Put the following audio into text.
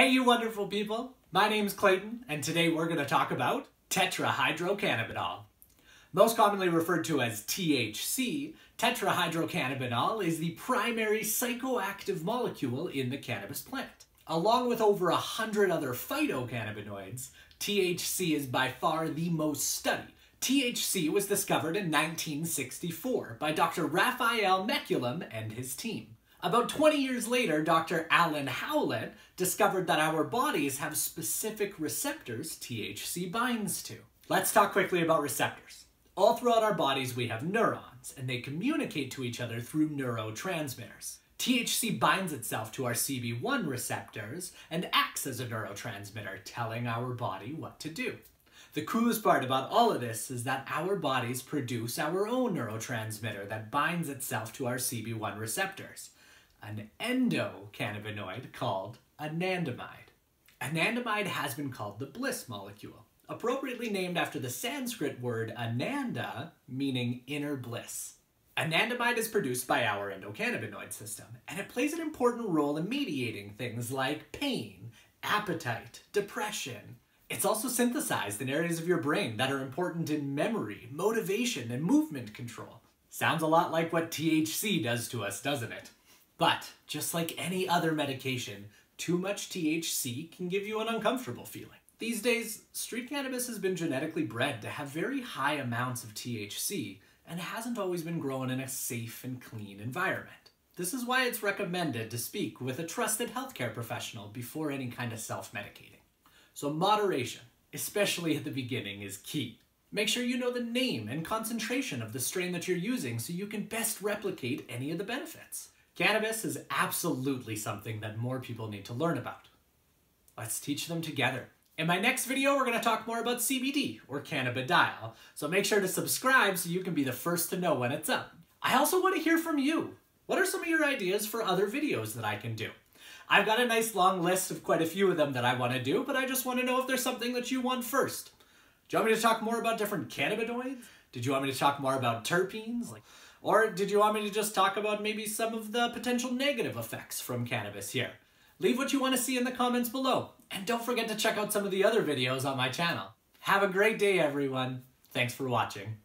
Hey, you wonderful people! My name's Clayton, and today we're going to talk about tetrahydrocannabinol. Most commonly referred to as THC, tetrahydrocannabinol is the primary psychoactive molecule in the cannabis plant. Along with over a hundred other phytocannabinoids, THC is by far the most studied. THC was discovered in 1964 by Dr. Rafael Mechoulam and his team. About 20 years later, Dr. Allyn Howlett discovered that our bodies have specific receptors THC binds to. Let's talk quickly about receptors. All throughout our bodies, we have neurons, and they communicate to each other through neurotransmitters. THC binds itself to our CB1 receptors and acts as a neurotransmitter, telling our body what to do. The coolest part about all of this is that our bodies produce our own neurotransmitter that binds itself to our CB1 receptors an endocannabinoid called anandamide. Anandamide has been called the bliss molecule, appropriately named after the Sanskrit word ananda, meaning inner bliss. Anandamide is produced by our endocannabinoid system, and it plays an important role in mediating things like pain, appetite, depression. It's also synthesized in areas of your brain that are important in memory, motivation, and movement control. Sounds a lot like what THC does to us, doesn't it? But just like any other medication, too much THC can give you an uncomfortable feeling. These days, street cannabis has been genetically bred to have very high amounts of THC and hasn't always been grown in a safe and clean environment. This is why it's recommended to speak with a trusted healthcare professional before any kind of self-medicating. So moderation, especially at the beginning, is key. Make sure you know the name and concentration of the strain that you're using so you can best replicate any of the benefits. Cannabis is absolutely something that more people need to learn about. Let's teach them together. In my next video, we're going to talk more about CBD, or cannabidiol, so make sure to subscribe so you can be the first to know when it's up. I also want to hear from you. What are some of your ideas for other videos that I can do? I've got a nice long list of quite a few of them that I want to do, but I just want to know if there's something that you want first. Do you want me to talk more about different cannabinoids? Did you want me to talk more about terpenes? Like, or did you want me to just talk about maybe some of the potential negative effects from cannabis here? Leave what you want to see in the comments below. And don't forget to check out some of the other videos on my channel. Have a great day, everyone. Thanks for watching.